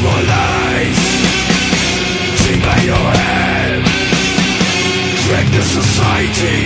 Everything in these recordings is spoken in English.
more lies. Take by your Drag the society.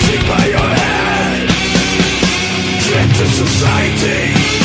take by your society.